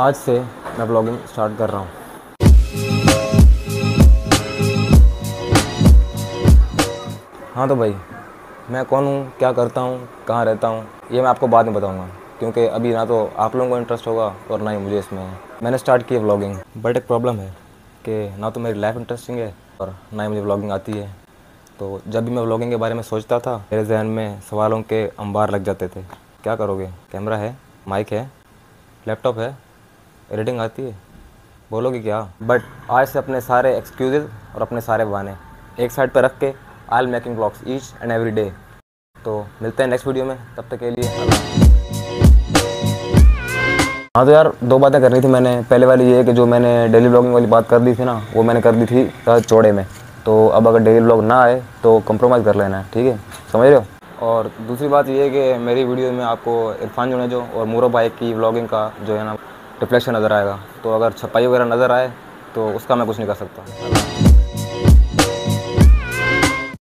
आज से मैं ब्लॉगिंग स्टार्ट कर रहा हूँ। हाँ तो भाई, मैं कौन हूँ, क्या करता हूँ, कहाँ रहता हूँ, ये मैं आपको बाद में बताऊँगा। क्योंकि अभी ना तो आप लोगों को इंटरेस्ट होगा और ना ही मुझे इसमें। मैंने स्टार्ट किया व्लॉगिंग बट एक प्रॉब्लम है कि ना तो मेरी लाइफ इंटरेस्टिंग है और ना ही मुझे व्लॉगिंग आती है। तो जब भी मैं व्लॉगिंग के बारे में सोचता था, मेरे जहन में सवालों के अंबार लग जाते थे। क्या करोगे? कैमरा है माइक है लैपटॉप है एडिटिंग आती है। बोलोगे क्या? बट आज से अपने सारे एक्सक्यूजेज और अपने सारे बहाने एक साइड पर रख के I'll making blogs each and every day तो मिलते हैं नेक्स्ट वीडियो में। तब तक के लिए हाँ तो यार, दो बातें करनी थी मैंने। पहले वाली ये कि जो मैंने डेली ब्लॉगिंग वाली बात कर दी थी ना, वो मैंने कर दी थी चौड़े में। तो अब अगर डेली ब्लॉग ना आए तो कंप्रोमाइज़ कर लेना है, ठीक है? समझ रहे हो? और दूसरी बात ये है कि मेरी वीडियो में आपको इरफान जो है जो और मूरो भाई की ब्लॉगिंग का जो है ना रिफ्लेक्शन नज़र आएगा। तो अगर छपाई वगैरह नज़र आए तो उसका मैं कुछ नहीं कर सकता।